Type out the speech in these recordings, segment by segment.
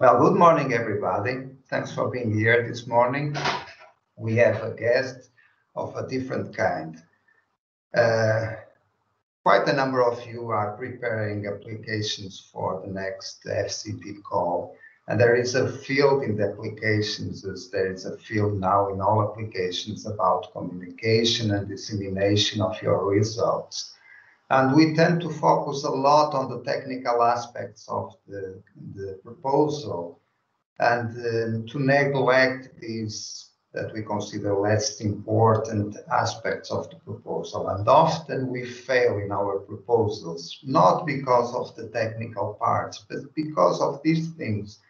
Well, good morning, everybody. Thanks for being here this morning. We have a guest of a different kind. Uh, quite a number of you are preparing applications for the next FCT call. And there is a field in the applications, as there is a field now in all applications about communication and dissemination of your results. And we tend to focus a lot on the technical aspects of the, the proposal and um, to neglect these that we consider less important aspects of the proposal. And often we fail in our proposals, not because of the technical parts, but because of these things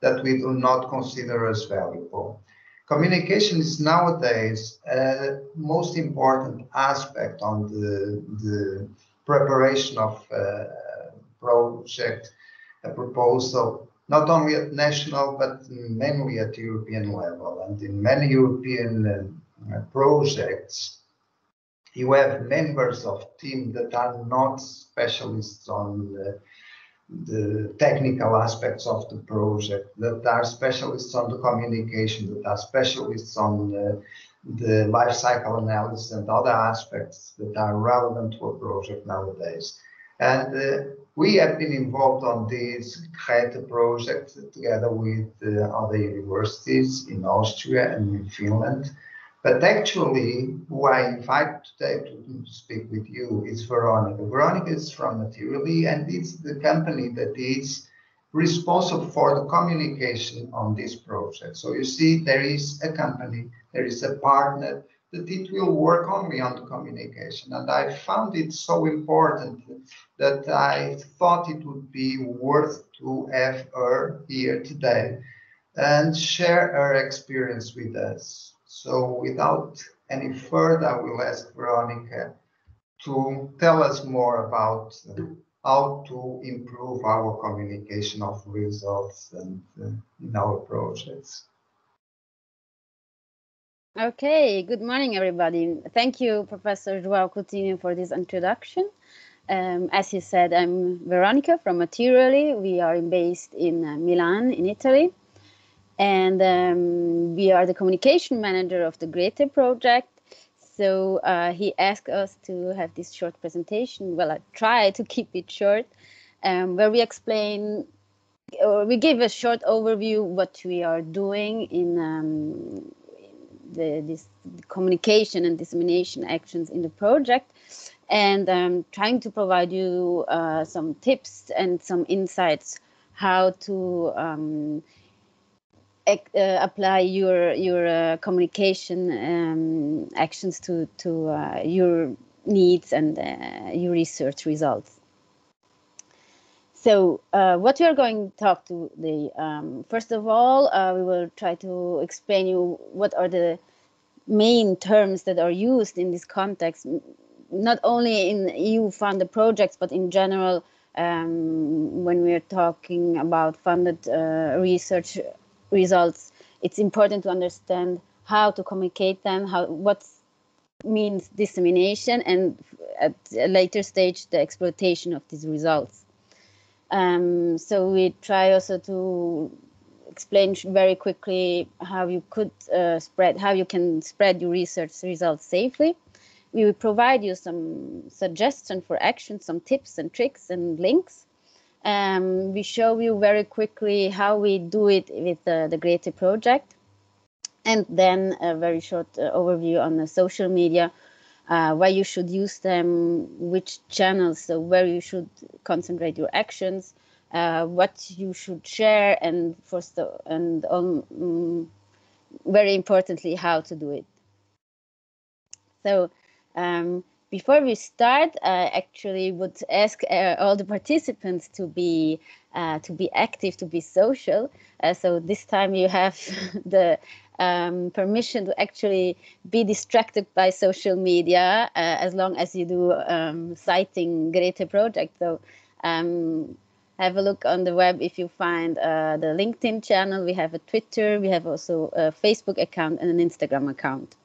that we do not consider as valuable. Communication is nowadays a most important aspect on the, the preparation of a project, a proposal, not only at national, but mainly at European level. And in many European uh, projects, you have members of team that are not specialists on the, the technical aspects of the project, that are specialists on the communication, that are specialists on the, the life cycle analysis and other aspects that are relevant to a project nowadays. And uh, we have been involved on this GRETE project together with uh, other universities in Austria and in Finland. But actually, who I invite today to, to speak with you is Veronica. Veronica is from Materially, and it's the company that is responsible for the communication on this project. So you see, there is a company, there is a partner that it will work only on the communication. And I found it so important that I thought it would be worth to have her here today and share her experience with us. So without any further, I will ask Veronica to tell us more about how to improve our communication of results and uh, in our projects. Okay, good morning, everybody. Thank you, Professor Joao Coutinho, for this introduction. Um, as you said, I'm Veronica from Materially. We are based in uh, Milan, in Italy. And um, we are the communication manager of the GRETE project. So uh, he asked us to have this short presentation. Well, I try to keep it short, um, where we explain or we give a short overview what we are doing in um, the, this communication and dissemination actions in the project and um, trying to provide you uh, some tips and some insights how to um, apply your your uh, communication um, actions to to uh, your needs and uh, your research results. So uh, what we are going to talk to the um, first of all, uh, we will try to explain you what are the main terms that are used in this context, not only in EU funded projects, but in general um, when we are talking about funded uh, research results. It's important to understand how to communicate them, how what means dissemination, and at a later stage the exploitation of these results. Um, so we try also to explain very quickly how you could uh, spread, how you can spread your research results safely. We will provide you some suggestions for action, some tips and tricks and links. Um, we show you very quickly how we do it with uh, the GRETE project. And then a very short uh, overview on the social media uh, why you should use them, which channels, so where you should concentrate your actions, uh, what you should share, and first and um, very importantly, how to do it. So um, before we start, I actually would ask uh, all the participants to be uh, to be active, to be social. Uh, so this time you have the um, permission to actually be distracted by social media uh, as long as you do um, citing GRETE project. So um, have a look on the web if you find uh, the LinkedIn channel. We have a Twitter, we have also a Facebook account and an Instagram account.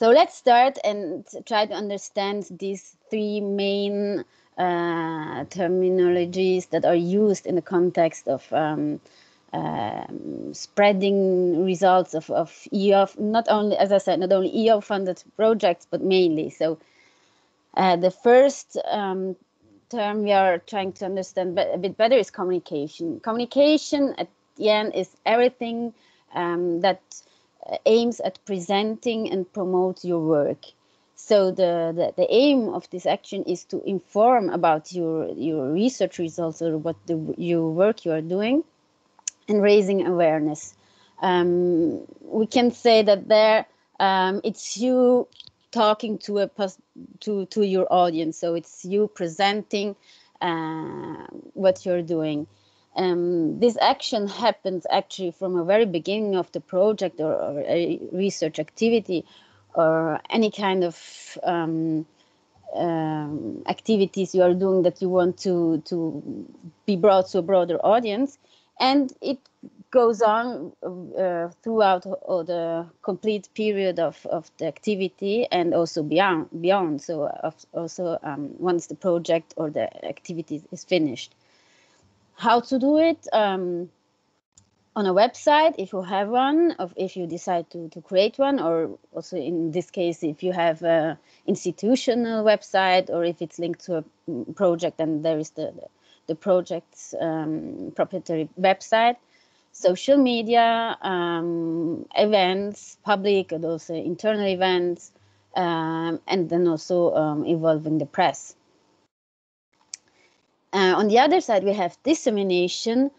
So let's start and try to understand these three main uh, terminologies that are used in the context of um, um, spreading results of, of EU, not only, as I said, not only EU funded projects, but mainly. So uh, the first um, term we are trying to understand a bit better is communication. Communication at the end is everything um, that aims at presenting and promote your work. So the, the, the, aim of this action is to inform about your, your research results or what the, your work you are doing and raising awareness. Um, we can say that there um, it's you talking to a to to your audience, so it's you presenting uh, what you're doing. Um, this action happens actually from a very beginning of the project or, or a research activity or any kind of um, um, activities you are doing that you want to to be brought to a broader audience. And it goes on uh, throughout the complete period of, of the activity and also beyond beyond. So also um, once the project or the activity is finished how to do it um, on a website if you have one of if you decide to, to create one or also in this case if you have a institutional website or if it's linked to a project and there is the, the the project's um, proprietary website, social media, um, events, public and also internal events, um, and then also um, involving the press. Uh, on the other side, we have dissemination,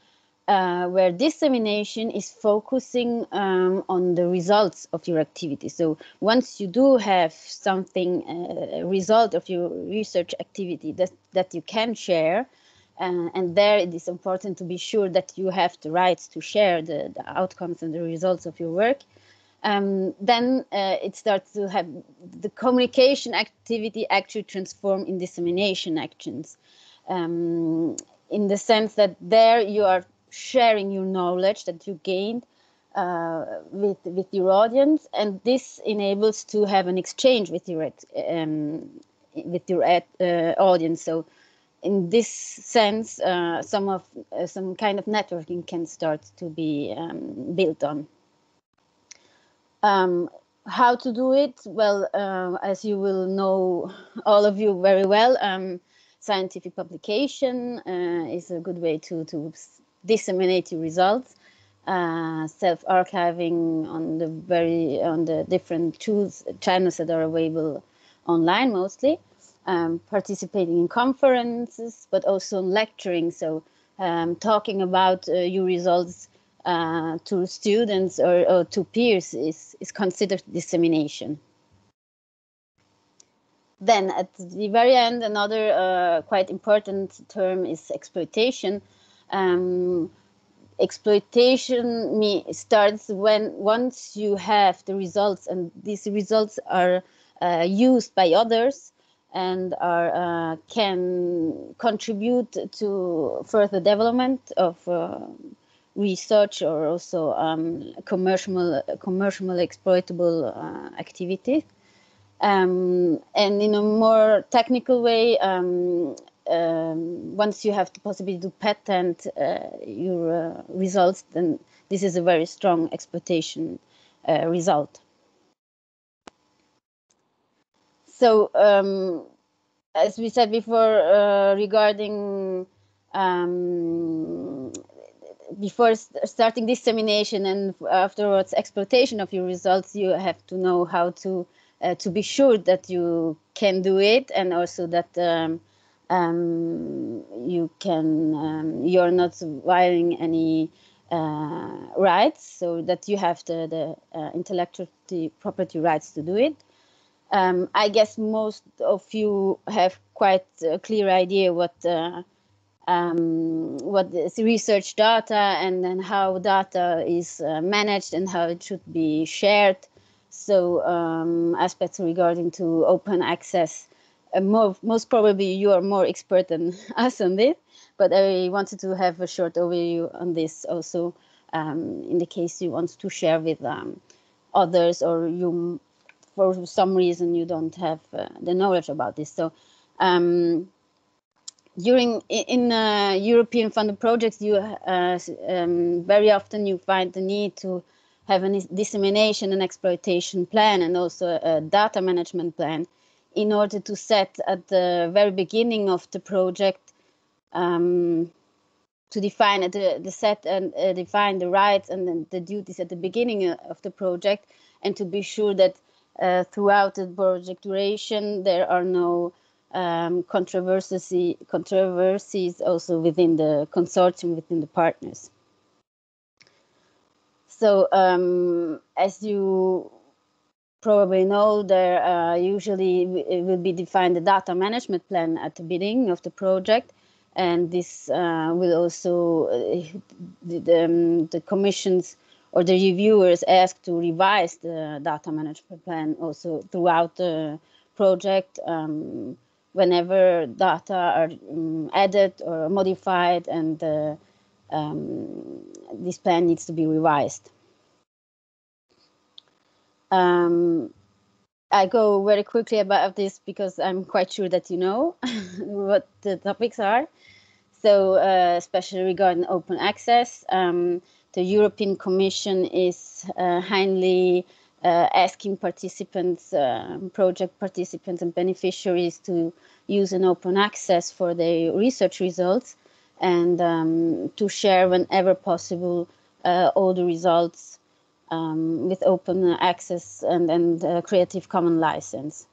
uh, where dissemination is focusing um, on the results of your activity. So once you do have something, uh, a result of your research activity that, that you can share, uh, and there it is important to be sure that you have the rights to share the, the outcomes and the results of your work. Um, then uh, it starts to have the communication activity actually transform in dissemination actions um, in the sense that there you are sharing your knowledge that you gained uh, with with your audience and this enables to have an exchange with your um, with your uh, audience so in this sense, uh, some of uh, some kind of networking can start to be um, built on. Um, how to do it? Well, uh, as you will know, all of you very well, um, scientific publication uh, is a good way to to disseminate your results. Uh, self-archiving on the very on the different tools channels that are available online mostly um, participating in conferences, but also lecturing. So um, talking about uh, your results uh, to students or, or, to peers is, is considered dissemination. Then at the very end, another uh, quite important term is exploitation. Um, exploitation starts when once you have the results and these results are uh, used by others and are, uh, can contribute to further development of uh, research or also um, commercial, commercial exploitable uh, activities. Um, and in a more technical way, um, um once you have the possibility to patent uh, your uh, results, then this is a very strong exploitation uh, result. So, um, as we said before, uh, regarding um, before st starting dissemination and afterwards exploitation of your results, you have to know how to uh, to be sure that you can do it, and also that um, um, you can um, you're not violating any uh, rights, so that you have the the uh, intellectual property rights to do it. Um, I guess most of you have quite a clear idea what uh, um, what is research data and then how data is uh, managed and how it should be shared. So um, aspects regarding to open access. Uh, more, most probably you are more expert than us on this, but I wanted to have a short overview on this also um, in the case you want to share with um, others or you for some reason you don't have uh, the knowledge about this. So um, during in uh, European funded projects, you uh, um, very often you find the need to have a dissemination and exploitation plan and also a data management plan in order to set at the very beginning of the project um, to define the, the set and uh, define the rights and the, duties at the beginning uh, of the project and to be sure that uh, throughout the project duration there are no um, controversies also within the consortium, within the partners. So um, as you probably know, there uh, usually will be defined the data management plan at the beginning of the project. And this uh, will also, uh, the, the, um, the commissions or the reviewers ask to revise the data management plan also throughout the project. Um, whenever data are um, added or modified and uh, um, this plan needs to be revised. Um, I go very quickly about this because I'm quite sure that you know what the topics are. So, uh, especially regarding open access, um, the European Commission is uh, highly uh, asking participants, uh, project participants and beneficiaries to use an open access for their research results and um, to share whenever possible uh, all the results um, with open access and, and uh, Creative Commons license.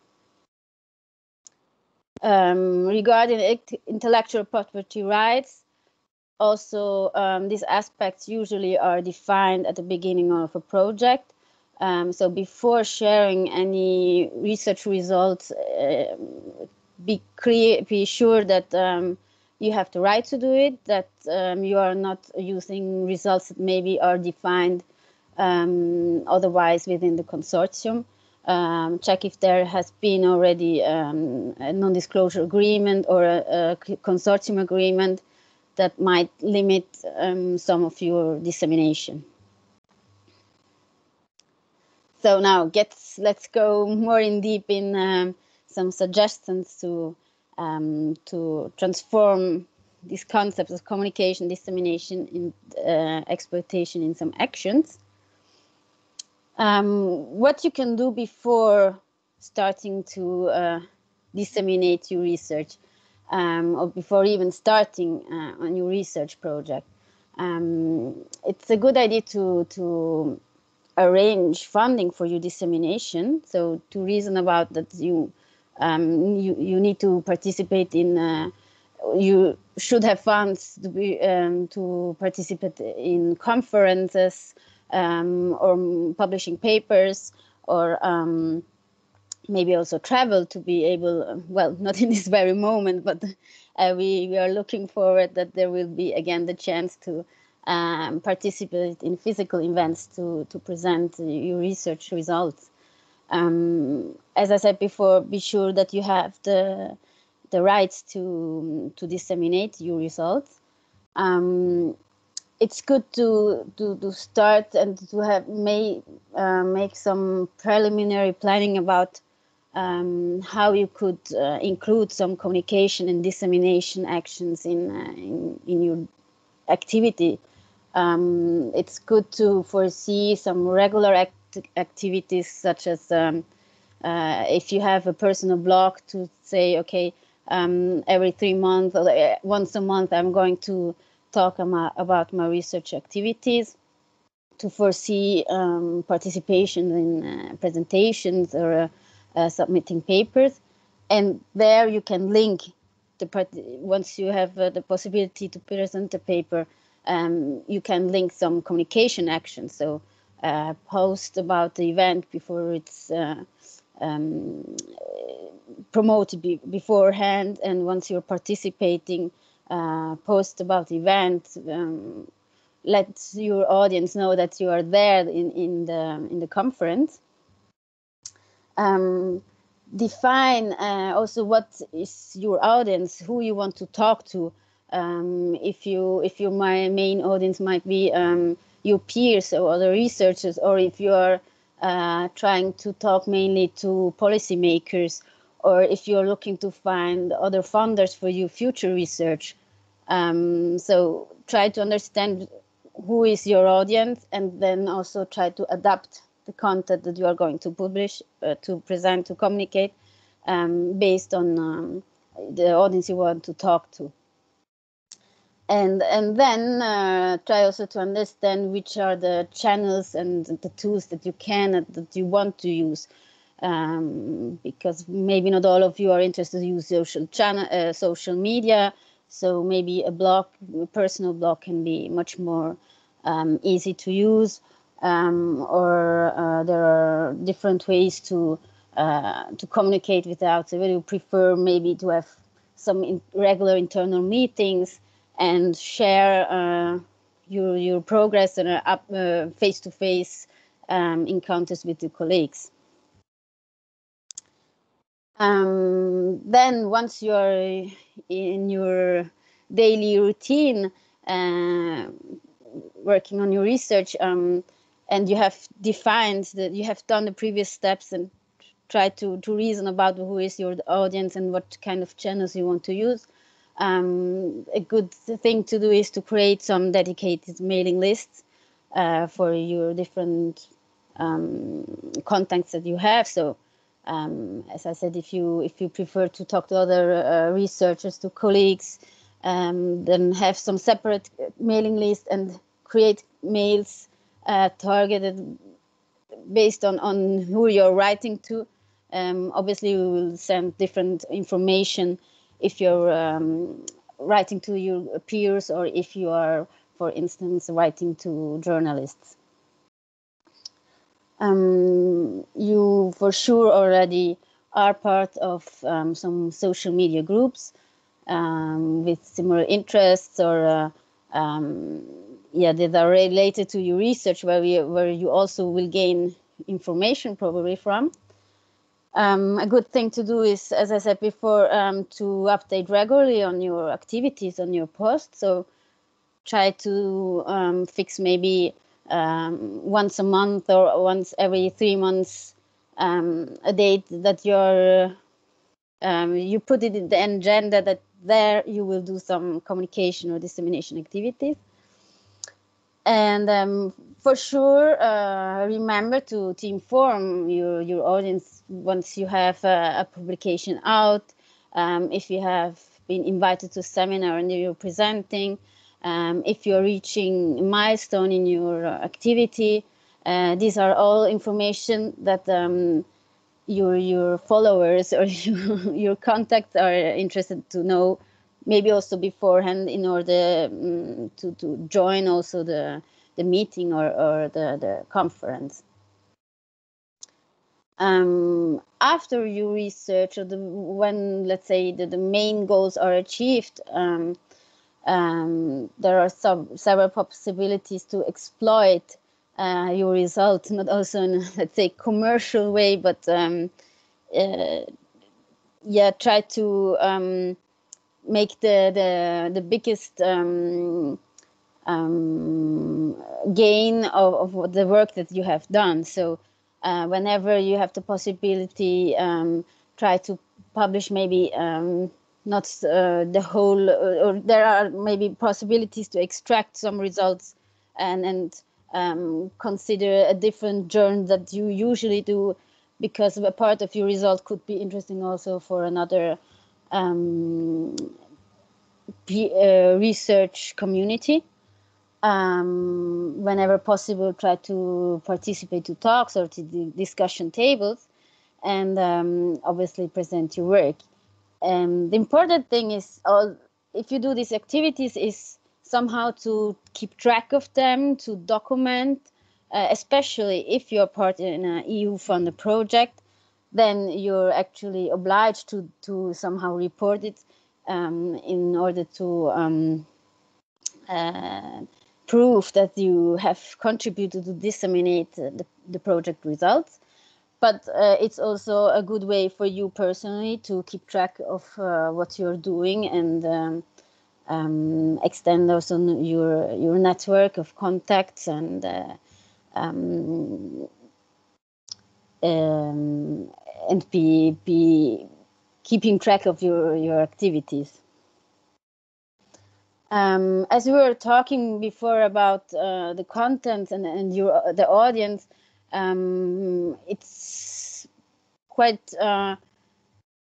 Um, regarding intellectual property rights, also um, these aspects usually are defined at the beginning of a project um, so before sharing any research results, uh, be be sure that um, you have the right to do it, that um, you are not using results that maybe are defined um, otherwise within the consortium. Um, check if there has been already um, a non-disclosure agreement or a, a, consortium agreement that might limit some of your dissemination. So now get let's go more in deep in um, some suggestions to um, to transform these concepts of communication, dissemination, in uh, exploitation in some actions. Um, what you can do before starting to uh, disseminate your research, um, or before even starting uh, your research project. Um, it's a good idea to to arrange funding for your dissemination. So to reason about that, you um, you you need to participate in. Uh, you should have funds to be um, to participate in conferences um, or publishing papers or um, maybe also travel to be able. Well, not in this very moment, but uh, we we are looking forward that there will be again the chance to um, participate in physical events to, to present your research results. Um, as I said before, be sure that you have the the rights to to disseminate your results. Um, it's good to, to to start and to have may uh, make some preliminary planning about um, how you could uh, include some communication and dissemination actions in uh, in, in your activity um, it's good to foresee some regular act activities such as um, uh, if you have a personal blog to say, okay, um, every three months or uh, once a month, I'm going to talk about my research activities to foresee um, participation in uh, presentations or uh, uh, submitting papers. And there you can link the part once you have uh, the possibility to present a paper um, you can link some communication actions. So uh, post about the event before it's uh, um, promoted be beforehand, and once you're participating, uh, post about the event. Um, let your audience know that you are there in, in the in the conference. Um, define uh, also what is your audience, who you want to talk to um, if you if your my main audience might be um, your peers or other researchers, or if you are uh, trying to talk mainly to policymakers or if you're looking to find other funders for your future research. Um, so try to understand who is your audience and then also try to adapt the content that you are going to publish, uh, to present, to communicate um, based on um, the audience you want to talk to. And, and then uh, try also to understand which are the channels and the tools that you can and that you want to use um, because maybe not all of you are interested to use social channel, uh, social media. So maybe a blog, a personal blog, can be much more um, easy to use. Um, or uh, there are different ways to uh, to communicate with the outside. Would you prefer maybe to have some in regular internal meetings and share uh, your your progress and face to face encounters with your colleagues? Um, then once you're in your daily routine, uh, working on your research, um, and you have defined that you have done the previous steps and try to, to reason about who is your audience and what kind of channels you want to use. Um, a good thing to do is to create some dedicated mailing lists uh, for your different um, contacts that you have. So um, as I said, if you if you prefer to talk to other uh, researchers, to colleagues, um, then have some separate mailing list and create mails uh, targeted based on on who you're writing to. Um, obviously, we will send different information if you're um, writing to your peers or if you are, for instance, writing to journalists. Um, you for sure already are part of um, some social media groups um, with similar interests or uh, um, yeah that are related to your research where we where you also will gain information probably from um, a good thing to do is as i said before um, to update regularly on your activities on your posts. So try to um, fix maybe um, once a month or once every three months um, a date that you're um, you put it in the agenda that there you will do some communication or dissemination activities. And um, for sure uh, remember to, to inform your, your audience once you have a, a publication out um, if you have been invited to a seminar and you're presenting um, if you're reaching a milestone in your activity. Uh, these are all information that um, your your followers or your, your contacts are interested to know maybe also beforehand in order um, to, to join also the, the meeting or, or the, the conference. Um, after you research or the, when let's say the, the main goals are achieved, um, um, there are some several possibilities to exploit uh, your result, not also in let's say commercial way, but um, uh, yeah, try to um, make the the the biggest um, um, gain of, of the work that you have done. So uh, whenever you have the possibility, um, try to publish maybe not uh, the whole, uh, or there are maybe possibilities to extract some results and and um, consider a different journey that you usually do, because a part of your result could be interesting also for another um, uh, research community. Um, whenever possible, try to participate to talks or to discussion tables, and um, obviously present your work. Um, the important thing is, all, if you do these activities, is somehow to keep track of them, to document, uh, especially if you're part in an EU-funded project, then you're actually obliged to, to somehow report it um, in order to um, uh, prove that you have contributed to disseminate the, the project results but uh, it's also a good way for you personally to keep track of uh, what you're doing and um, um, extend also your your network of contacts and uh, um, um and be be keeping track of your your activities. Um, as we were talking before about uh, the content and, and your the audience, um, it's quite uh,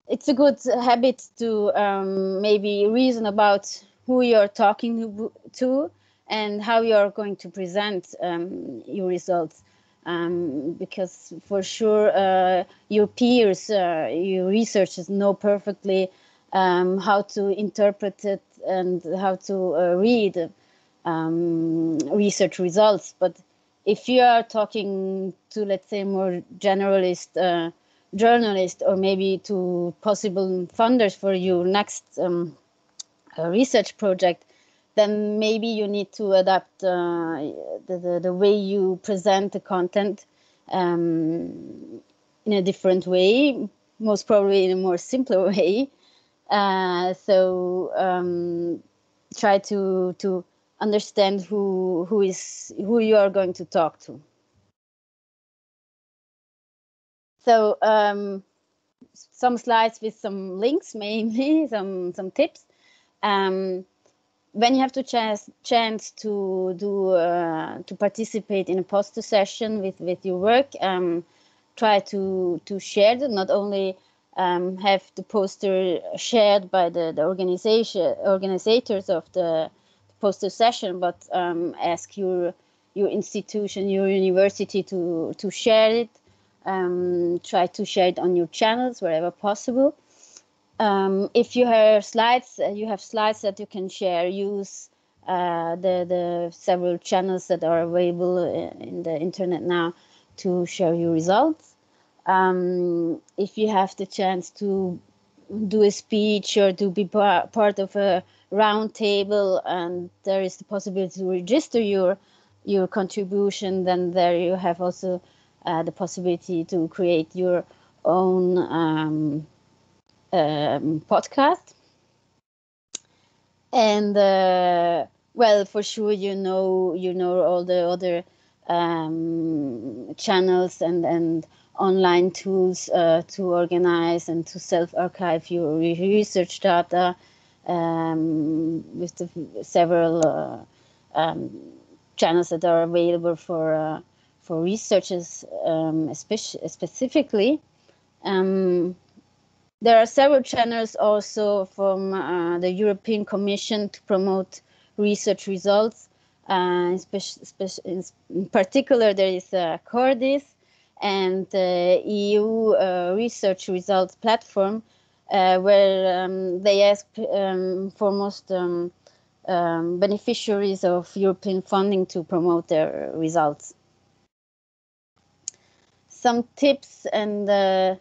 it's a good habit to um, maybe reason about who you're talking to and how you're going to present um, your results. Um, because for sure uh, your peers, uh, your researchers know perfectly um, how to interpret it and how to uh, read um, research results. But if you are talking to, let's say, more generalist uh, journalist or maybe to possible funders for your next um, uh, research project, then maybe you need to adapt uh, the, the, the, way you present the content um, in a different way, most probably in a more simpler way. Uh, so um, try to to understand who who is who you are going to talk to. So um, some slides with some links, mainly some some tips. Um, when you have the chance chance to do uh, to participate in a poster session with with your work, um, try to to share it. Not only um, have the poster shared by the, the organization organizers of the poster session, but um, ask your your institution, your university to to share it. Um, try to share it on your channels wherever possible. Um, if you have slides, uh, you have slides that you can share. Use uh, the the several channels that are available uh, in the internet now to share your results um, if you have the chance to do a speech or to be par- part of a round table and there is the possibility to register your your contribution then there you have also uh, the possibility to create your own um, um, podcast. And uh, well for sure you know you know all the other um, channels and and online tools uh, to organize and to self-archive your research data um, with the several uh, um, channels that are available for uh, for researchers um, specifically. Um, there are several channels also from uh, the European Commission to promote research results. Uh, in, particular, there is uh, CORDIS, and the EU uh, research results platform, uh, where um, they ask um, for most um, um, beneficiaries of European funding to promote their results. Some tips and uh,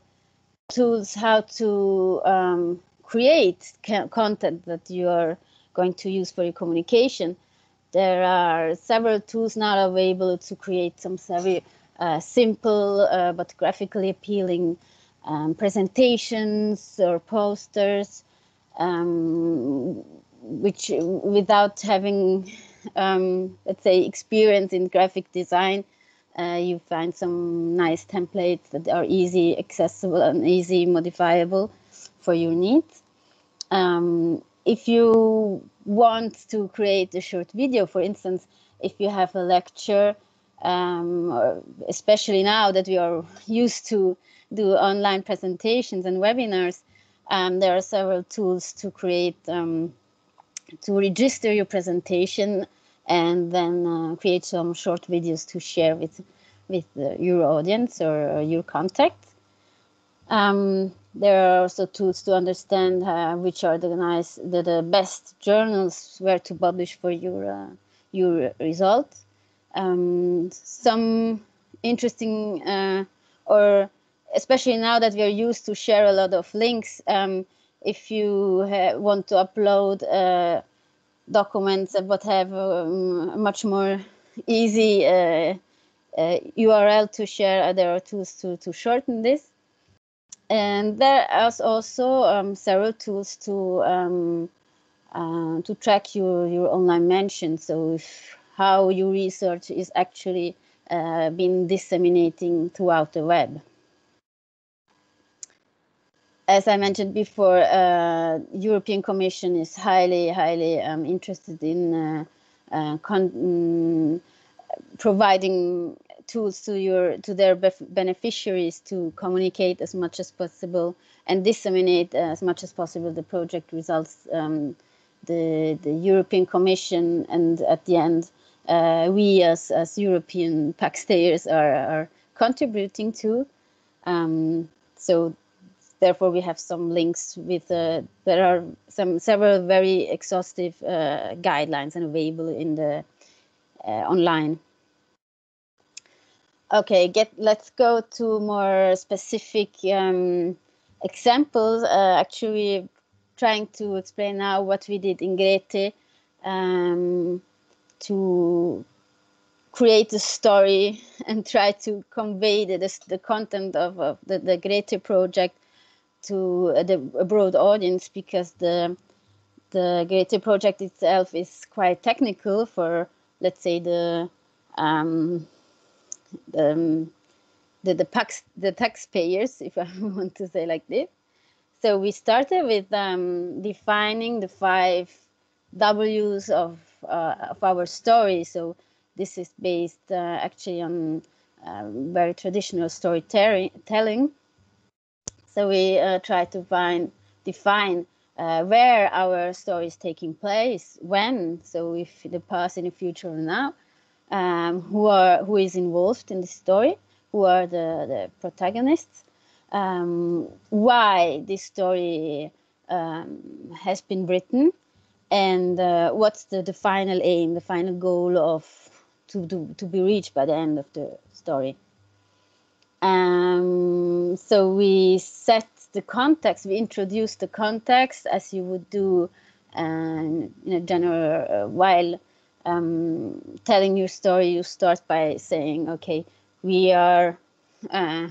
tools how to um, create content that you are going to use for your communication. There are several tools now available to create some uh, simple uh, but graphically appealing um, presentations or posters, um, which without having, um, let's say, experience in graphic design, uh, you find some nice templates that are easy accessible and easy modifiable for your needs. Um, if you want to create a short video, for instance, if you have a lecture um, especially now that we are used to do online presentations and webinars, um, there are several tools to create, um, to register your presentation and then uh, create some short videos to share with, with uh, your audience or, or your contact. Um, there are also tools to understand uh, which are the nice, the, the best journals where to publish for your, uh, your results um, some interesting uh, or especially now that we are used to share a lot of links um, if you want to upload uh, documents but have um, much more easy uh, URL uh, to share there are tools to, to shorten this. And there are also um, several tools to um, uh, to track your your online mentions so if how your research is actually uh, been disseminating throughout the web. as I mentioned before, uh, European Commission is highly, highly um, interested in uh, uh, mm, providing tools to your to their beneficiaries to communicate as much as possible and disseminate as much as possible the project results. Um, the the European Commission and at the end, we as as European taxpayers are are contributing to. Um, so therefore we have some links with uh, there are some several very exhaustive uh, guidelines and available in the uh, online. Okay get let's go to more specific um, examples. Uh, actually trying to explain now what we did in Grete. Um, to create a story and try to convey the, the, the content of, of the, the Grete project to the a broad audience because the the Grete project itself is quite technical for let's say the um, the, um, the the tax the taxpayers if I want to say like this. So we started with um, defining the five W's of uh, of our story. So this is based uh, actually on uh, very traditional storytelling so we uh, try to find define uh, where our story is taking place, when, so if the past, in the future, or now, um, who are who is involved in the story, who are the, the protagonists, um, why this story um, has been written, and uh, what's the, the final aim, the final goal of to, to, to be reached by the end of the story. Um, so we set the context, we introduce the context as you would do uh, in a general, uh, while um, telling your story, you start by saying, okay, we are uh,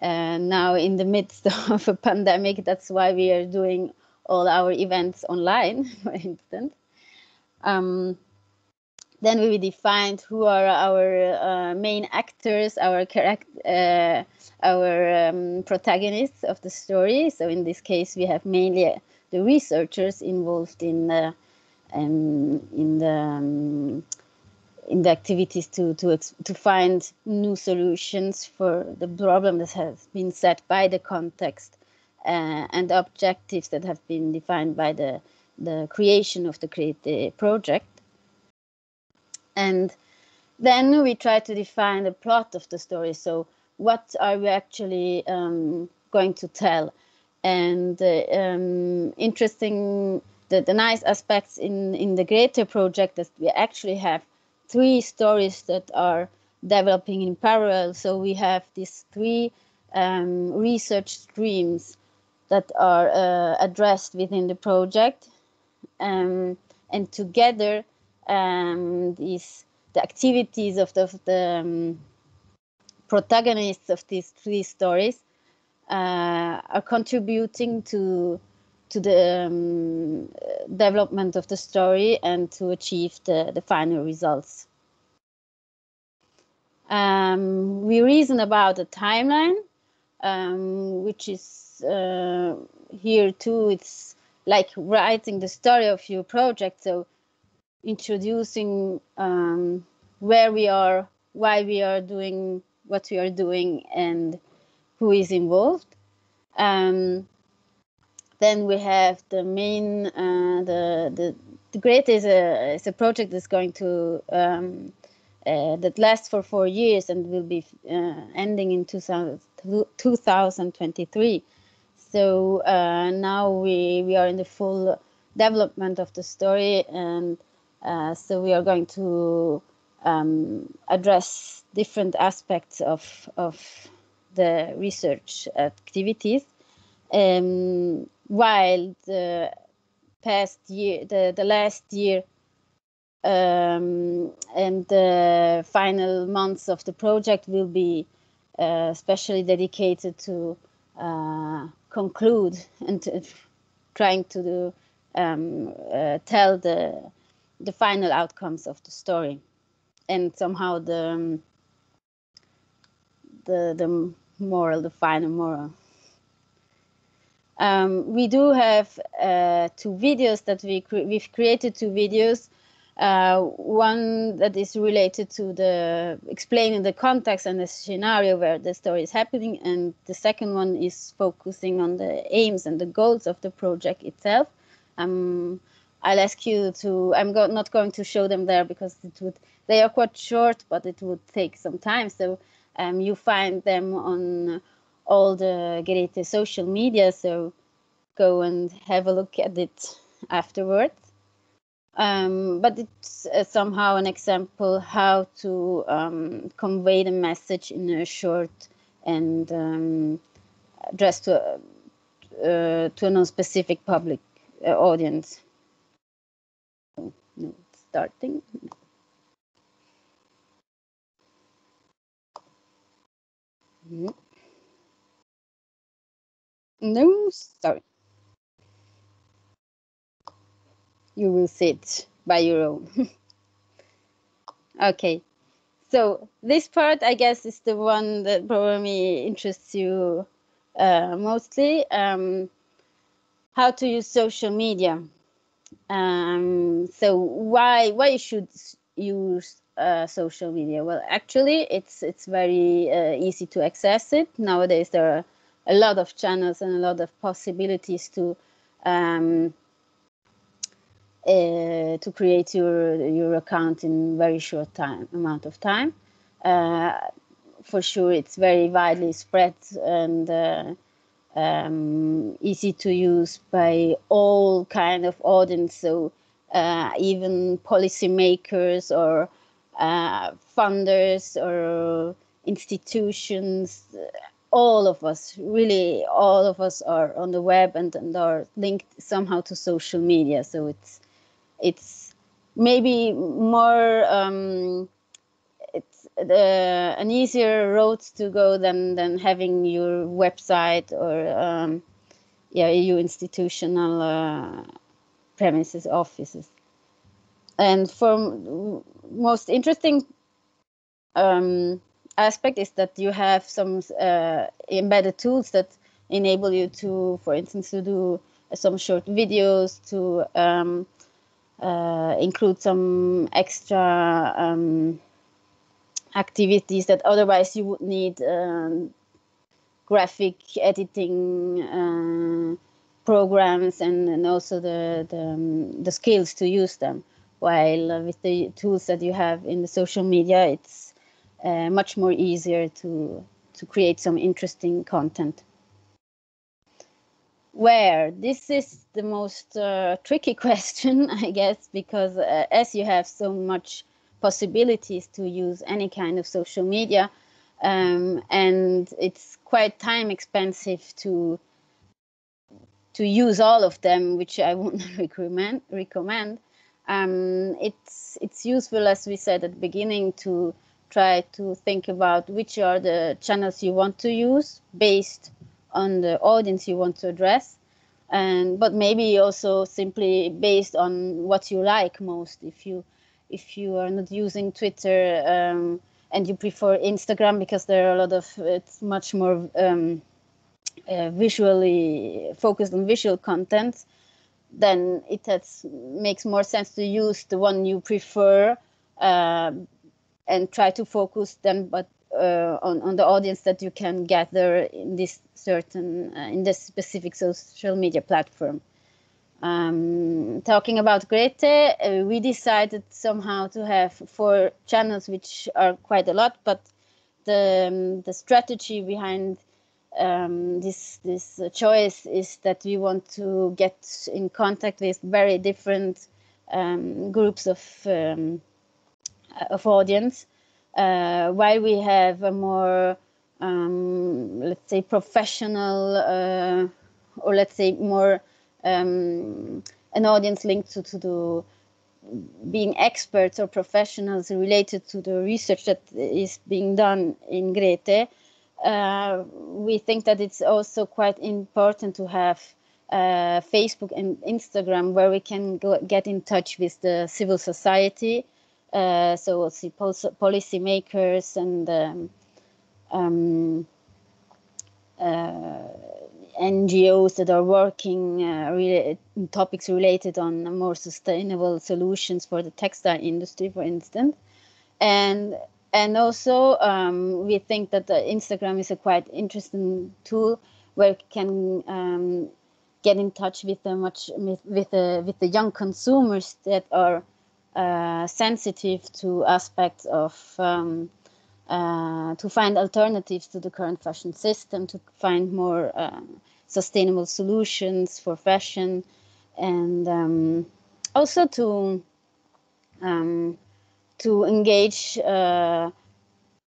uh now in the midst of a pandemic. That's why we are doing all our events online, for instance. Um, then we defined who are our uh, main actors, our uh, our um, protagonists of the story. So in this case, we have mainly the researchers involved in the um, in the um, in the activities to to to find new solutions for the problem that has been set by the context uh, and the objectives that have been defined by the the creation of the creative project and then we try to define the plot of the story. So what are we actually um, going to tell? And uh, um, interesting, the, the nice aspects in, in the Grete project that we actually have three stories that are developing in parallel. So we have these three um, research streams that are uh, addressed within the project. Um, and together um, these the activities of the, of the um, protagonists of these three stories uh, are contributing to to the um, development of the story and to achieve the, the final results. Um, we reason about a timeline, um, which is uh, here too. It's like writing the story of your project. So introducing um, where we are, why we are doing what we are doing, and who is involved. Um, then we have the main, uh, the, the the Grete is a is a project that's going to um, uh, that lasts for four years and will be uh, ending in 2000, 2023. So uh, now we we are in the full development of the story and uh, so we are going to um, address different aspects of, of the research activities. Um, while the past year, the, the last year, um, and the final months of the project will be uh, especially dedicated to uh, conclude and to, trying to do, um, uh, tell the the final outcomes of the story and somehow the um, the the moral the final moral Um, we do have uh, two videos that we cre we've created two videos. Uh, one that is related to the explaining the context and the scenario where the story is happening, and the second one is focusing on the aims and the goals of the project itself. Um, I'll ask you to. I'm go not going to show them there because it would. They are quite short, but it would take some time. So um, you find them on all the Grete social media. So go and have a look at it afterwards. Um, but it's uh, somehow an example how to um, convey the message in a short and um, addressed to, uh, to a non-specific public uh, audience. No, starting. No. No, sorry. You will sit by your own. okay. So this part, I guess, is the one that probably interests you uh, mostly. Um, how to use social media. Um, so why why you should use uh, social media? Well, actually, it's it's very uh, easy to access it nowadays. There are a lot of channels and a lot of possibilities to um, uh, to create your your account in very short time amount of time. Uh, for sure, it's very widely spread and uh, um, easy to use by all kind of audience. So uh, even policymakers or uh, funders or institutions, all of us, really all of us are on the web and, and are linked somehow to social media. So it's it's maybe more um, it's the, an easier road to go than than having your website or um, yeah your institutional uh, premises offices. And for most interesting um, aspect is that you have some uh, embedded tools that enable you to for instance to do some short videos to um, uh, include some extra um, activities that otherwise you would need um, graphic editing uh, programs and, and also the the, um, the, skills to use them. While with the tools that you have in the social media, it's uh, much more easier to to create some interesting content where? This is the most uh, tricky question i guess because uh, as you have so much possibilities to use any kind of social media um, and it's quite time expensive to to use all of them which i wouldn't recommend recommend. Um, it's it's useful as we said at the beginning to try to think about which are the channels you want to use based on the audience you want to address and but maybe also simply based on what you like most. If you if you are not using twitter um, and you prefer instagram because there are a lot of it's much more um, uh, visually focused on visual content then it has, makes more sense to use the one you prefer uh, and try to focus them but uh, on, on the audience that you can gather in this certain uh, in this specific social media platform. Um, talking about Grete, uh, we decided somehow to have four channels, which are quite a lot, but the um, the strategy behind um, this this choice is that we want to get in contact with very different um, groups of um, of audience while we have a more um, let's say professional uh, or let's say more um, an audience linked to, to the being experts or professionals related to the research that is being done in Grete, uh, we think that it's also quite important to have uh, Facebook and Instagram where we can go, get in touch with the civil society uh, so see policymakers and um, um, uh, NGOs that are working uh, topics related on more sustainable solutions for the textile industry, for instance, and and also um, we think that Instagram is a quite interesting tool where you can um, get in touch with the much with with the with the young consumers that are uh, sensitive to aspects of um, uh, to find alternatives to the current fashion system, to find more uh, sustainable solutions for fashion, and um, also to um, to engage uh,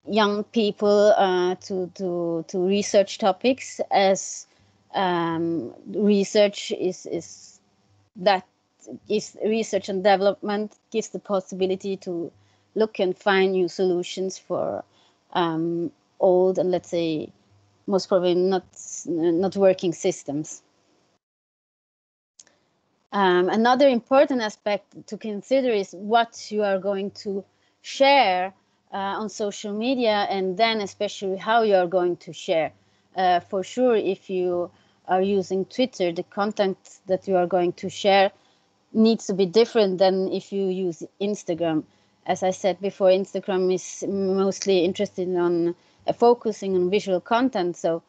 young people uh, to to to research topics as um, research is is that is research and development gives the possibility to look and find new solutions for um, old and let's say most probably not not working systems. Um, another important aspect to consider is what you are going to share uh, on social media and then especially how you are going to share. Uh, for sure, if you are using Twitter, the content that you are going to share needs to be different than if you use Instagram. As I said before, Instagram is mostly interested on uh, focusing on visual content. So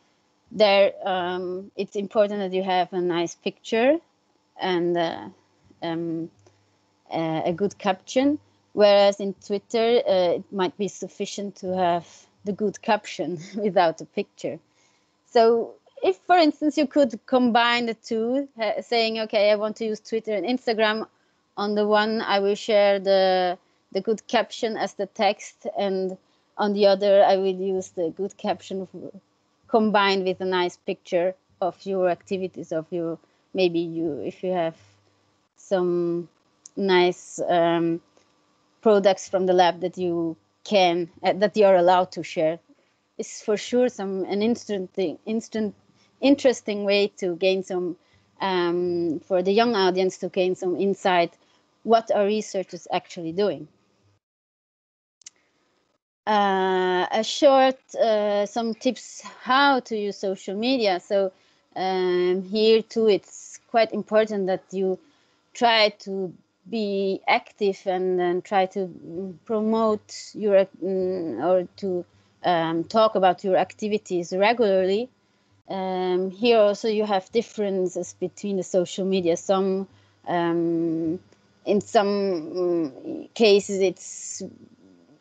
there, um, it's important that you have a nice picture and uh, um, uh, a good caption. Whereas in Twitter, uh, it might be sufficient to have the good caption without a picture. So if, for instance, you could combine the two, uh, saying, okay, I want to use Twitter and Instagram. On the one, I will share the the good caption as the text, and on the other, I will use the good caption combined with a nice picture of your activities, of your maybe you if you have some nice um, products from the lab that you can uh, that you are allowed to share is for sure some an instant thing instant interesting way to gain some um, for the young audience to gain some insight what are researchers actually doing. Uh, a short uh, some tips how to use social media. So um, here too it's quite important that you try to be active and, and try to promote your mm, or to um, talk about your activities regularly um, here also you have differences between the social media. Some um, in some um, cases it's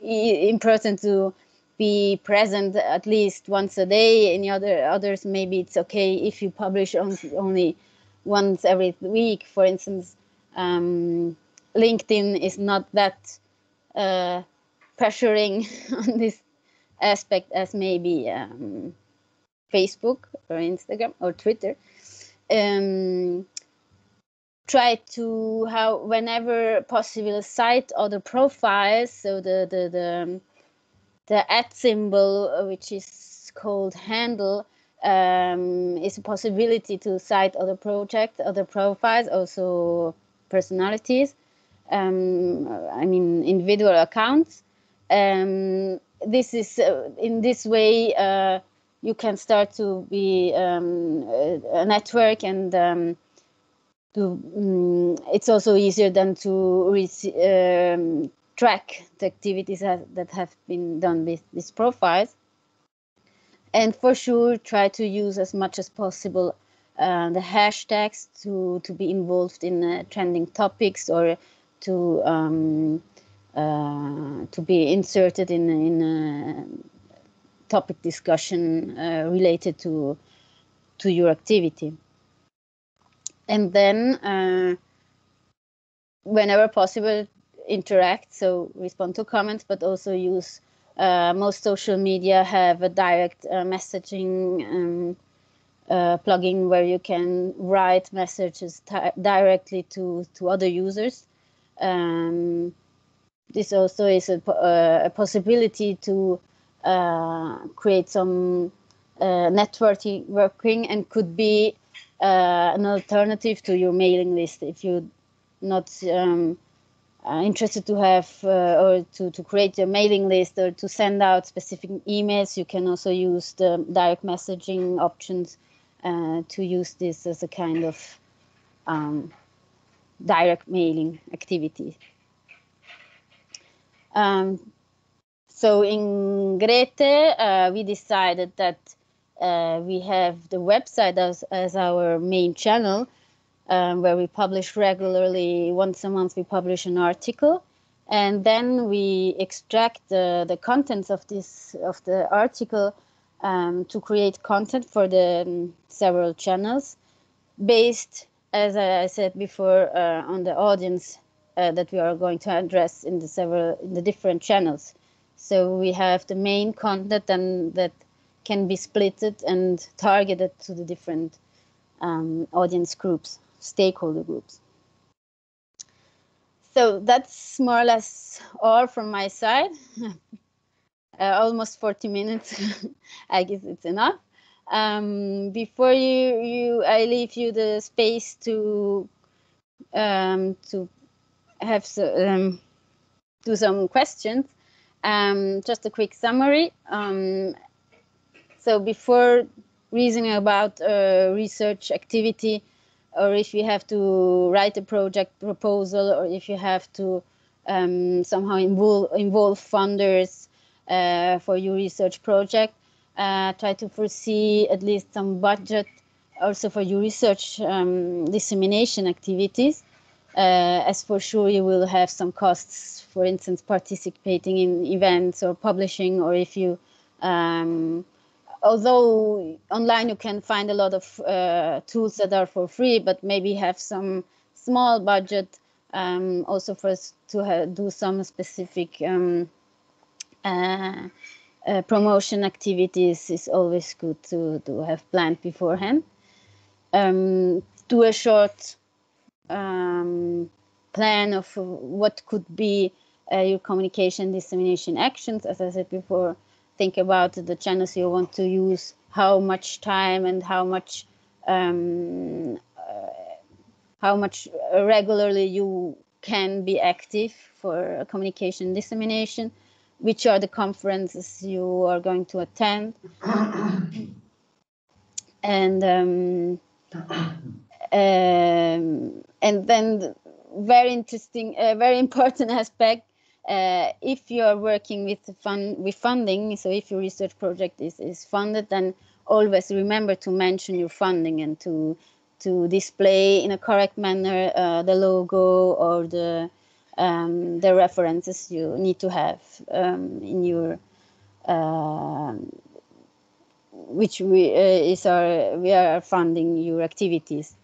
important to be present at least once a day. In other others maybe it's okay if you publish on, only once every week. For instance um, linkedin is not that uh, pressuring on this aspect as maybe um, facebook or instagram or twitter um, try to how whenever possible cite other profiles. So the the the the at symbol uh, which is called handle um, is a possibility to cite other projects other profiles also personalities um, i mean individual accounts. Um, this is uh, in this way uh, you can start to be um, a network and um, to um, it's also easier than to um, track the activities that, that have been done with these profiles. And for sure try to use as much as possible uh, the hashtags to to be involved in uh, trending topics or to um, uh, to be inserted in in a topic discussion uh, related to to your activity. And then uh, whenever possible interact so respond to comments but also use uh, most social media have a direct uh, messaging um, uh, plugin where you can write messages directly to to other users. Um, this also is a, uh, a possibility to create some networking working and could be uh, an alternative to your mailing list if you're not um, uh, interested to have uh, or to, to create a mailing list or to send out specific emails you can also use the direct messaging options uh, to use this as a kind of um, direct mailing activity. Um, so in Grete, uh, we decided that uh, we have the website as, as our main channel, um, where we publish regularly. Once a month, we publish an article, and then we extract the, the contents of this of the article um, to create content for the um, several channels, based, as I said before, uh, on the audience uh, that we are going to address in the several in the different channels. So we have the main content and that can be splitted and targeted to the different um, audience groups, stakeholder groups. So that's more or less all from my side. uh, almost 40 minutes, I guess it's enough. Um, before you, you, I leave you the space to um, to have so, um, do some questions. Um, just a quick summary. Um, so before reasoning about uh, research activity, or if you have to write a project proposal, or if you have to um, somehow involve, involve funders uh, for your research project, uh, try to foresee at least some budget also for your research um, dissemination activities uh, as for sure you will have some costs, for instance, participating in events or publishing, or if you, um, although online you can find a lot of uh, tools that are for free, but maybe have some small budget um, also for us to do some specific um, uh, uh, promotion activities is always good to, to have planned beforehand. Um, do a short um, plan of what could be uh, your communication dissemination actions. As I said before, think about the channels you want to use, how much time and how much um, uh, how much regularly you can be active for communication dissemination, which are the conferences you are going to attend, and um, um, and then very interesting, uh, very important aspect. Uh, if you are working with fund with funding, so if your research project is, is funded, then always remember to mention your funding and to to display in a correct manner uh, the logo or the um, the references you need to have um, in your uh, which we uh, is our we are funding your activities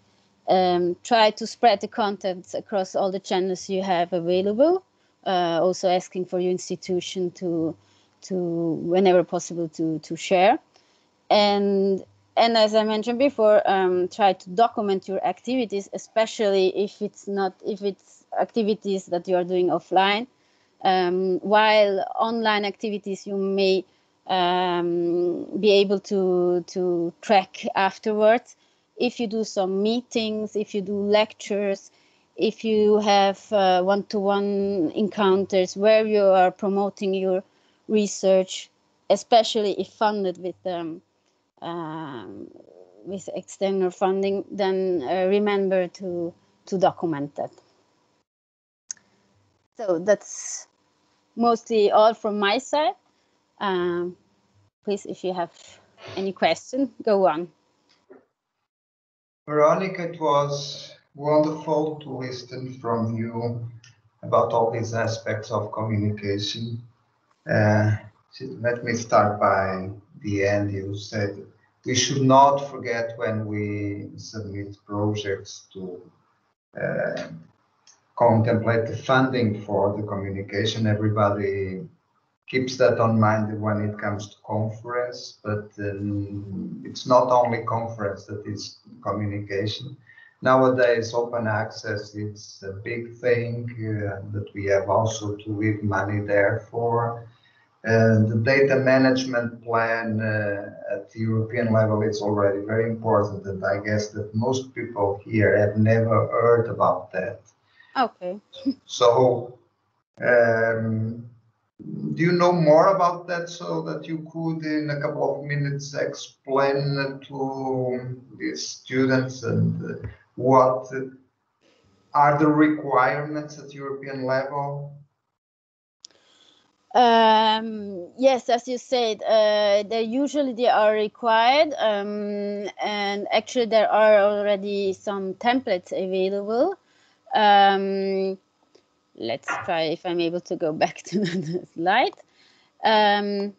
um, try to spread the contents across all the channels you have available. Uh, also asking for your institution to, to whenever possible, to to share, and and as I mentioned before, um, try to document your activities, especially if it's not if it's activities that you are doing offline. Um, while online activities you may um, be able to to track afterwards if you do some meetings, if you do lectures, if you have one to one encounters where you are promoting your research, especially if funded with um, um, with external funding, then uh, remember to to document that. So that's mostly all from my side. Um, please, if you have any question, go on. Veronica, it was wonderful to listen from you about all these aspects of communication. Uh, let me start by the end. You said we should not forget when we submit projects to uh, contemplate the funding for the communication. Everybody keeps that on mind when it comes to conference, but um, it's not only conference that is communication. Nowadays, open access is a big thing uh, that we have also to leave money there for. Uh, the data management plan uh, at the European level is already very important, and I guess that most people here have never heard about that. Okay. so um, do you know more about that so that you could, in a couple of minutes, explain to the students and what are the requirements at European level? Um, yes, as you said, uh, they usually they are required, um, and actually there are already some templates available. Um, let's try if I'm able to go back to the slide. Um,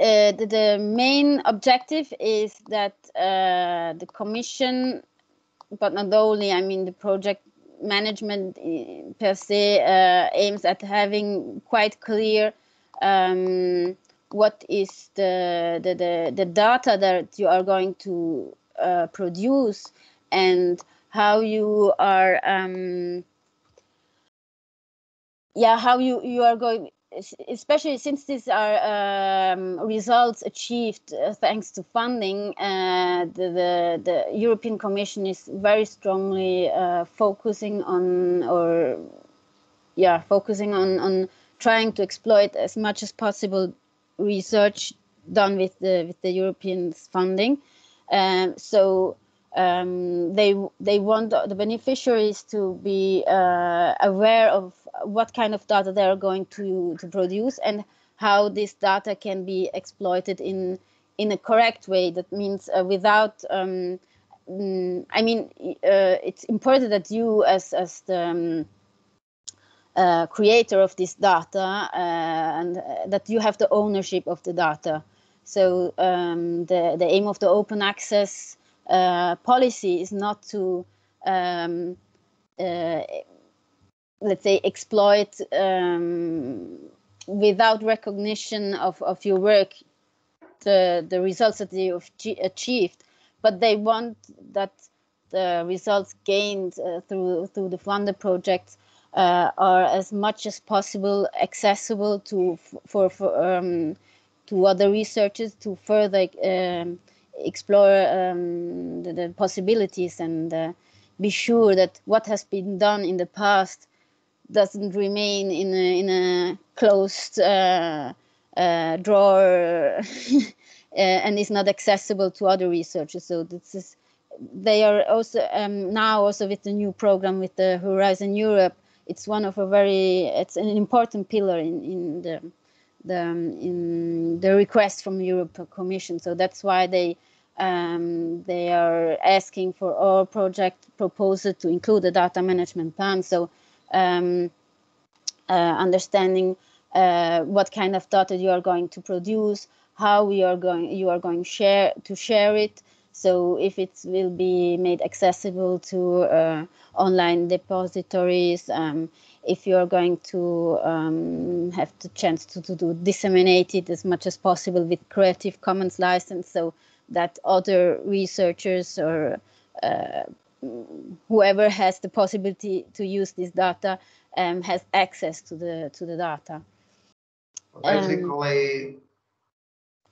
uh, the, the, main objective is that uh, the commission, but not only, I mean the project management eh, per se uh, aims at having quite clear um, what is the, the, the, the, data that you are going to uh, produce and how you are um, yeah how you you are going especially since these are um, results achieved uh, thanks to funding, uh, the, the, the, European Commission is very strongly uh, focusing on, or yeah, focusing on, on trying to exploit as much as possible research done with the with the European funding. Um, so um, they they want the beneficiaries to be uh, aware of what kind of data they are going to to produce and how this data can be exploited in in a correct way. That means uh, without um, mm, I mean, uh, it's important that you, as as the um, uh, creator of this data, uh, and uh, that you have the ownership of the data. So um, the the aim of the open access uh, policy is not to um, uh, let's say exploit um, without recognition of, of your work the the results that you've achieved. But they want that the results gained uh, through through the funded projects uh, are as much as possible accessible to for, for um, to other researchers to further um, explore um, the, the, possibilities and uh, be sure that what has been done in the past doesn't remain in a, in a closed uh, uh, drawer uh, and is not accessible to other researchers. So this is they are also um, now also with the new program with the Horizon Europe. It's one of a very it's an important pillar in in the the um, in the request from European Commission. So that's why they um, they are asking for our project proposal to include a data management plan. So um, uh, understanding uh, what kind of data you are going to produce, how we are going you are going share to share it. So if it will be made accessible to uh, online depositories, um, if you are going to um, have the chance to, to, to, disseminate it as much as possible with Creative Commons license, so that other researchers or uh, whoever has the possibility to use this data um, has access to the to the data. Basically, um,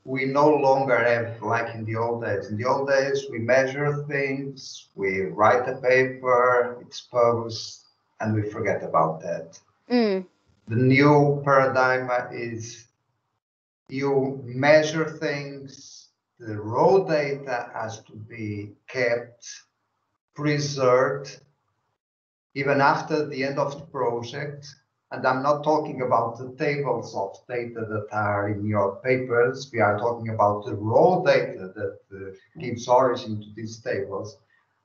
we no longer have like in the old days. In the old days, we measure things, we write a paper, it's published, and we forget about that. Mm. The new paradigm is you measure things, the raw data has to be kept, preserved, even after the end of the project. And I'm not talking about the tables of data that are in your papers. We are talking about the raw data that uh, gives origin to these tables.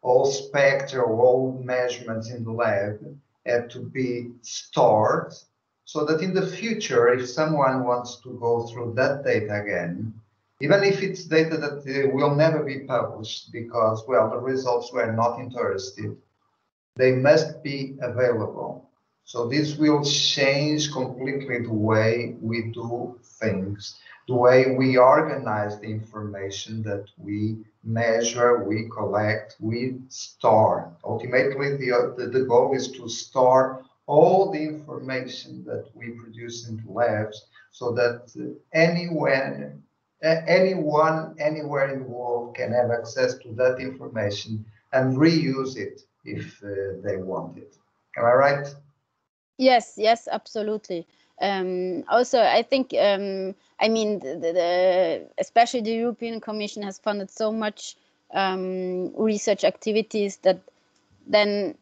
All spectra, all measurements in the lab have to be stored so that in the future, if someone wants to go through that data again, even if it's data that uh, will never be published because, well, the results were not interested, they must be available. So this will change completely the way we do things, the way we organize the information that we measure, we collect, we store. Ultimately, the, the, the goal is to store all the information that we produce in the labs so that anywhere, anyone, anywhere in the world can have access to that information and reuse it if uh, they want it. Am I right? Yes, yes, absolutely. Um, also, I think, um, I mean, the, the, especially the European Commission has funded so much um, research activities that then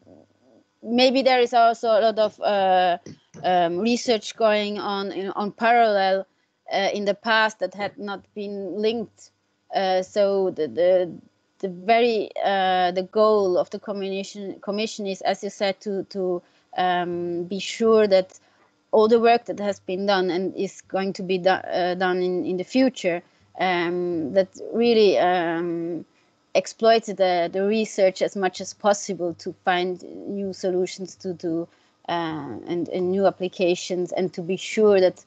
maybe there is also a lot of uh, um, research going on in, on parallel uh, in the past that had not been linked. Uh, so the, the the very uh, the goal of the commission commission is, as you said, to to um, be sure that all the work that has been done and is going to be do, uh, done in, in the future um, that really um, exploits the, the research as much as possible to find new solutions to do uh, and, and, new applications and to be sure that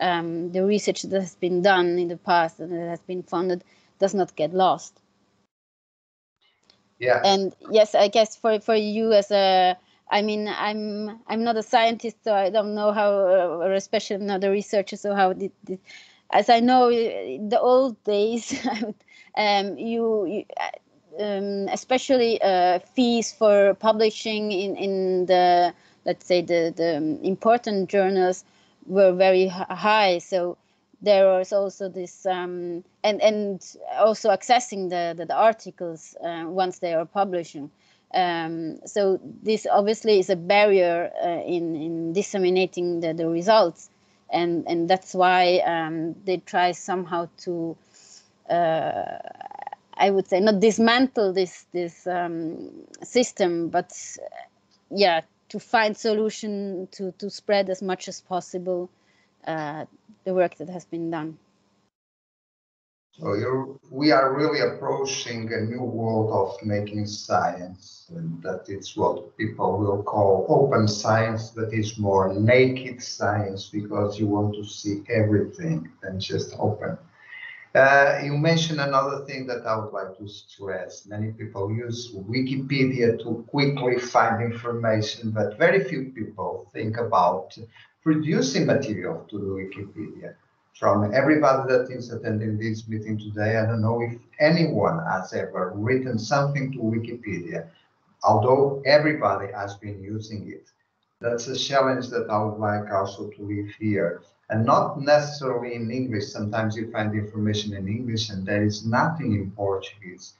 um, the research that has been done in the past and that has been funded does not get lost. Yeah. And yes, I guess for, for you as a I mean, I'm I'm not a scientist, so I don't know how, uh, or especially not a researcher, so how did, did as I know, the old days, um, you, you um, especially uh, fees for publishing in in the let's say the the important journals were very high. So there was also this um, and and also accessing the the, the articles uh, once they are publishing. Um, so this obviously is a barrier uh, in, in disseminating the, the results. And, and that's why um, they try somehow to, uh, I would say, not dismantle this, this um, system, but yeah, to find solution to, to spread as much as possible uh, the work that has been done. So we are really approaching a new world of making science, and that is what people will call open science, that is more naked science because you want to see everything and just open. Uh, you mentioned another thing that I would like to stress. Many people use Wikipedia to quickly find information, but very few people think about producing material to the Wikipedia from everybody that is attending this meeting today, I don't know if anyone has ever written something to Wikipedia, although everybody has been using it. That's a challenge that I would like also to leave here. And not necessarily in English. Sometimes you find information in English and there is nothing in Portuguese.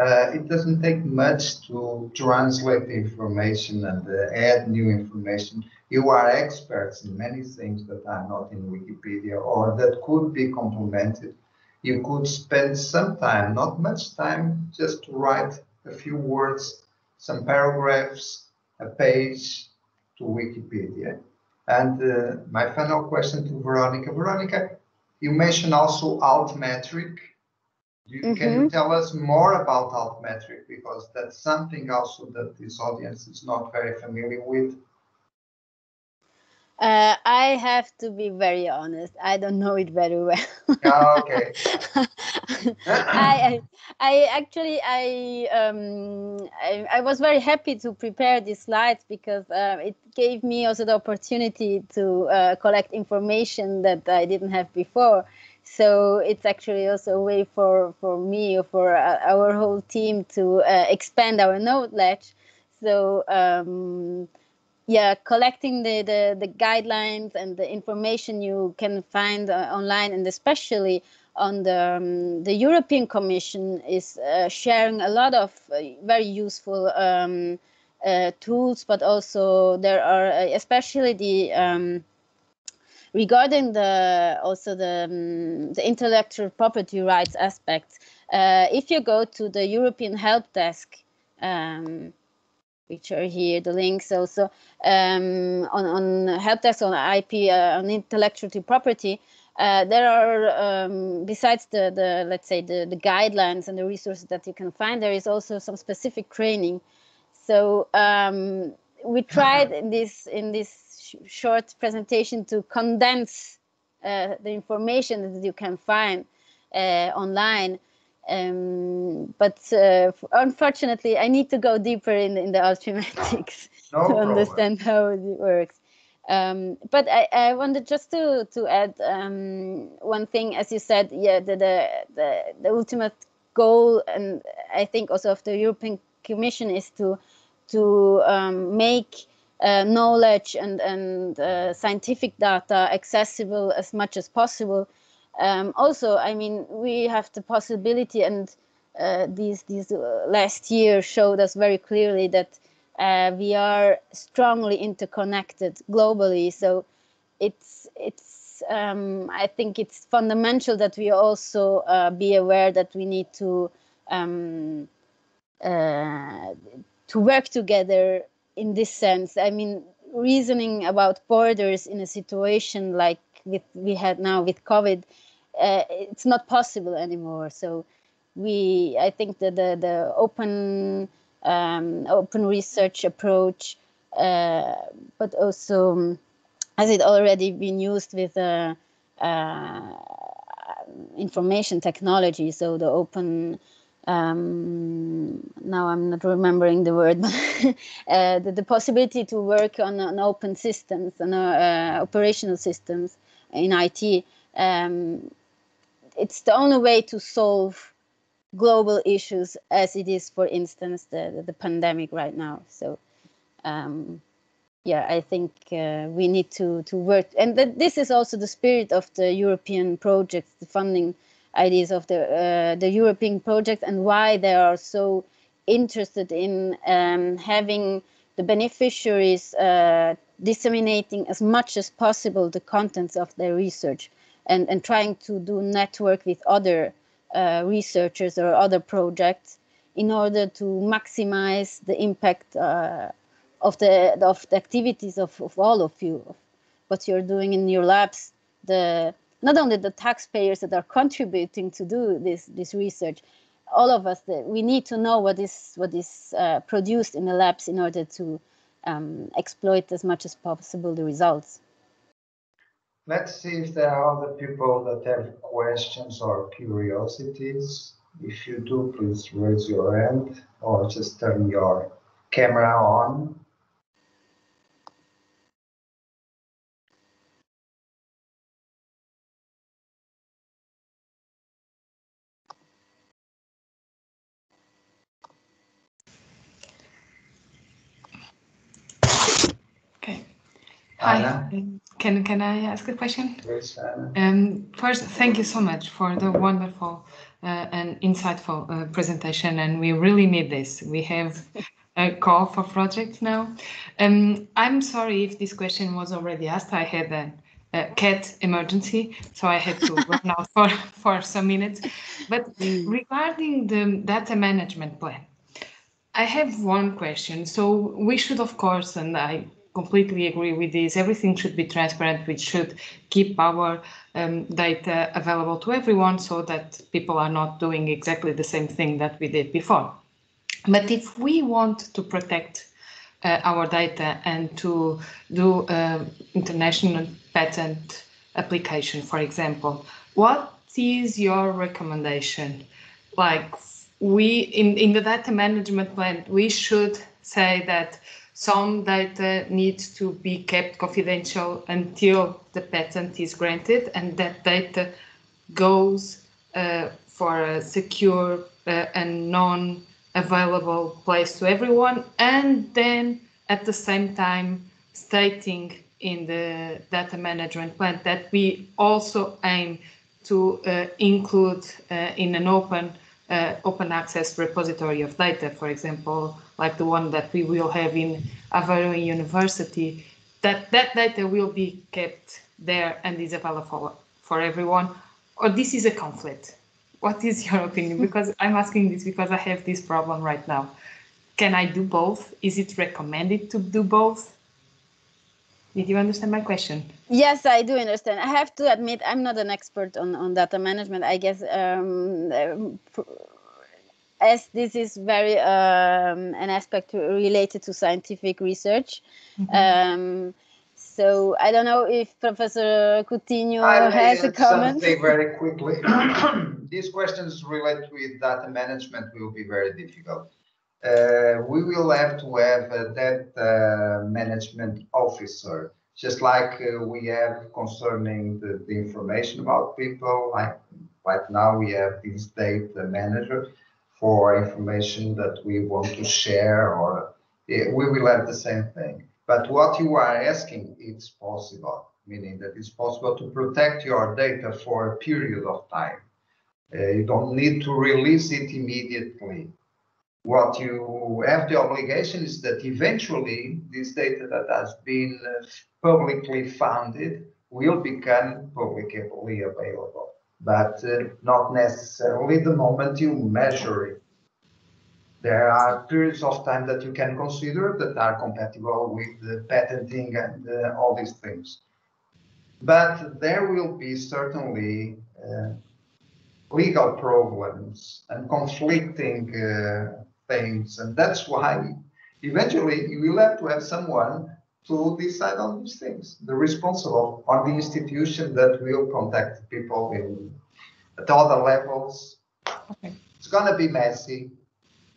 Uh, it doesn't take much to translate the information and uh, add new information you are experts in many things that are not in Wikipedia or that could be complemented. You could spend some time, not much time, just to write a few words, some paragraphs, a page to Wikipedia. And uh, my final question to Veronica. Veronica, you mentioned also altmetric. You, mm -hmm. Can you mm-hmm. tell us more about altmetric? Because that's something also that this audience is not very familiar with. Uh, I have to be very honest. I don't know it very well. oh, okay. I, I actually I, um, I, I was very happy to prepare these slides because uh, it gave me also the opportunity to uh, collect information that I didn't have before. So it's actually also a way for for me or for uh, our whole team to uh, expand our knowledge. So. Um, yeah collecting the, the, the guidelines and the information you can find uh, online and especially on the um, the European Commission is uh, sharing a lot of uh, very useful um, uh, tools, but also there are uh, especially the um, regarding the also the um, the intellectual property rights aspects. Uh, if you go to the European Help Desk. Which are here, the links also um, on, on help desk on IP, uh, on intellectual property. Uh, there are, um, besides the, the, let's say, the, the guidelines and the resources that you can find, there is also some specific training. So um, we tried in this, in this sh short presentation to condense uh, the information that you can find uh, online um, but uh, unfortunately, I need to go deeper in, in the altmetrics no to understand how it works. Um, but I, I wanted just to to add um, one thing, as you said, yeah, the, the the the ultimate goal, and I think also of the European Commission is to to um, make uh, knowledge and and uh, scientific data accessible as much as possible. Um, also, I mean, we have the possibility, and uh, these these uh, last year showed us very clearly that uh, we are strongly interconnected globally. So it's it's um, I think it's fundamental that we also uh, be aware that we need to um, to work together in this sense. I mean, reasoning about borders in a situation like with we had now with COVID, uh, it's not possible anymore. So we, I think that the the open um, open research approach, uh, but also um, has it already been used with uh, uh information technology. So the open um, now I'm not remembering the word, but uh, the, the, possibility to work on, on open systems and uh, operational systems in IT. Um, it's the only way to solve global issues as it is, for instance, the, the, the pandemic right now. So, um, yeah, I think uh, we need to, to work. And th this is also the spirit of the European projects, the funding ideas of the uh, the European project and why they are so interested in um, having the beneficiaries uh, disseminating as much as possible the contents of their research and, and trying to do network with other uh, researchers or other projects in order to maximize the impact uh, of the of the activities of, of all of you, of what you're doing in your labs, the not only the taxpayers that are contributing to do this this research, all of us that we need to know what is what is uh, produced in the labs in order to um, exploit as much as possible the results. Let's see if there are other people that have questions or curiosities. If you do, please raise your hand or just turn your camera on. Hi. Can can I ask a question? Yes, um, first, thank you so much for the wonderful uh, and insightful uh, presentation, and we really need this. We have a call for projects now. Um, I'm sorry if this question was already asked. I had a, a cat emergency, so I had to run out for for some minutes. But regarding the data management plan, I have one question. So we should, of course, and I completely agree with this. Everything should be transparent. We should keep our um, data available to everyone so that people are not doing exactly the same thing that we did before. But if we want to protect uh, our data and to do uh, international patent application, for example, what is your recommendation? Like we in, in the data management plan, we should say that some data needs to be kept confidential until the patent is granted, and that data goes uh, for a secure uh, and non-available place to everyone, and then at the same time stating in the data management plan that we also aim to uh, include uh, in an open uh, open access repository of data, for example, like the one that we will have in Aveiro University, that that data will be kept there and is available for, for everyone, or this is a conflict? What is your opinion? Because I'm asking this because I have this problem right now. Can I do both? Is it recommended to do both? Did you understand my question? Yes, I do understand. I have to admit, I'm not an expert on, on data management. I guess um, as this is very um, an aspect related to scientific research. Mm-hmm. Um, so I don't know if Professor Coutinho I has a comment. Something very quickly. These questions related with data management will be very difficult. Uh, we will have to have a data management officer, just like uh, we have concerning the, the, information about people. Like right now, we have this data manager for information that we want to share, or we will have the same thing. But what you are asking, it's possible, meaning that it's possible to protect your data for a period of time. Uh, you don't need to release it immediately. What you have the obligation is that eventually this data that has been uh, publicly funded will become publicly available, but uh, not necessarily the moment you measure it. There are periods of time that you can consider that are compatible with the patenting and uh, all these things. But there will be certainly uh, legal problems and conflicting uh, things. And that's why eventually you will have to have someone to decide on these things. The responsible or the institution that will contact people in at other levels. Okay. It's gonna be messy,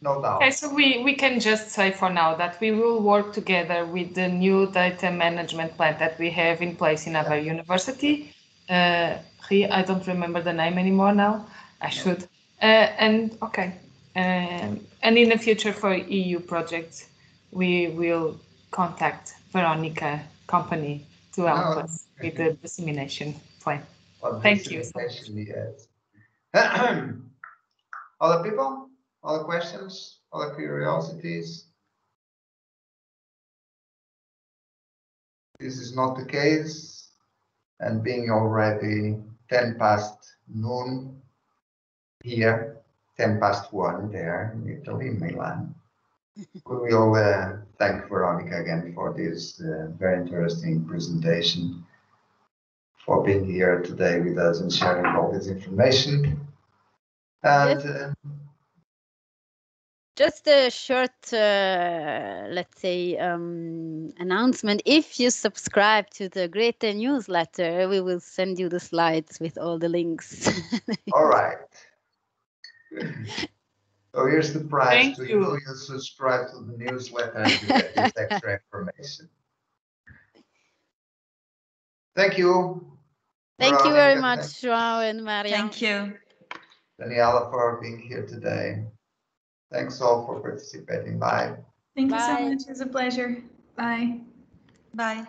no doubt. Okay, so we, we can just say for now that we will work together with the new data management plan that we have in place in our yeah. university. Uh, I don't remember the name anymore now. I should. Uh, and okay, um, and in the future for EU projects, we will contact Veronica company to help oh, us with the dissemination plan. Well, Thank you. So yes. Other people? Other questions? Other curiosities? This is not the case. And being already 10 past noon here, 10 past 1 there in Italy, Milan. we will uh, thank Veronica again for this uh, very interesting presentation, for being here today with us and sharing all this information. And uh, just a short, uh, let's say, um, announcement. If you subscribe to the Grete newsletter, we will send you the slides with all the links. all right. So here's the prize Thank to you. you. You subscribe to the newsletter and you get this extra information. Thank you. Thank Veronica. you very much, Joao and Maria. Thank you. Daniela for being here today. Thanks all for participating. Bye. Thank Bye. you so much. It's a pleasure. Bye. Bye.